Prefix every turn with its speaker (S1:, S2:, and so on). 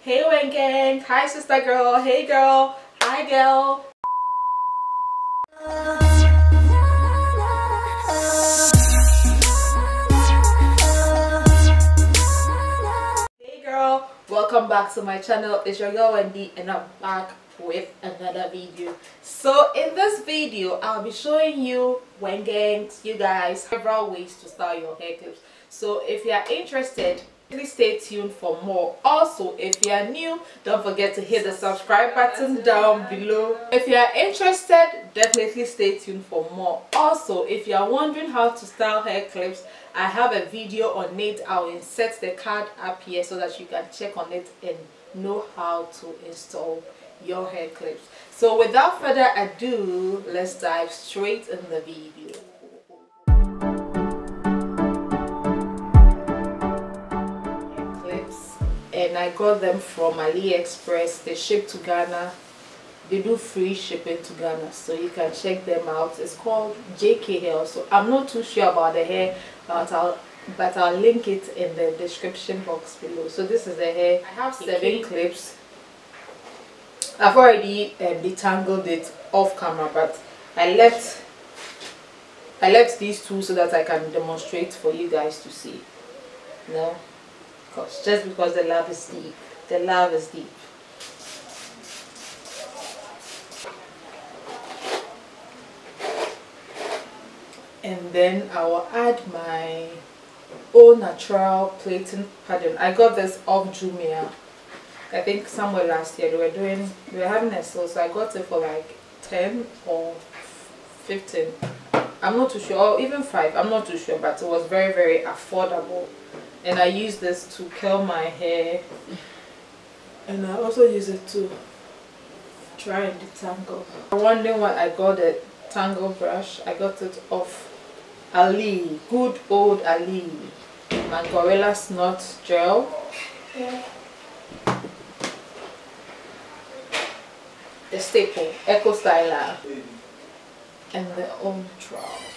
S1: Hey Wang gang. Hi sister girl. Hey girl. Hi girl. Hey girl. Welcome back to my channel. It's your girl Wendy and I'm back with another video. So in this video, I'll be showing you gangs, you guys, several ways to style your hair clips. So if you are interested, please stay tuned for more. Also if you are new don't forget to hit the subscribe button down below. If you are interested definitely stay tuned for more. Also if you are wondering how to style hair clips i have a video on it. I'll insert the card up here so that you can check on it and know how to install your hair clips. So without further ado let's dive straight in the video I got them from AliExpress. They ship to Ghana. They do free shipping to Ghana, so you can check them out. It's called JK Hair. So I'm not too sure about the hair, but I'll but I'll link it in the description box below. So this is the hair. I have seven clips. I've already um, detangled it off camera, but I left I left these two so that I can demonstrate for you guys to see. No course, just because the love is deep. The love is deep. And then I will add my own natural plating pattern. I got this off Jumia. I think somewhere last year they were doing, they were having a sale, so I got it for like 10 or 15. I'm not too sure, or even 5, I'm not too sure, but it was very, very affordable and I use this to curl my hair and I also use it to try and detangle. One day when I got a tangle brush, I got it off Ali, good old Ali, my Gorilla Snot Gel. Yeah. The staple, Eco Styler, and the Ultra.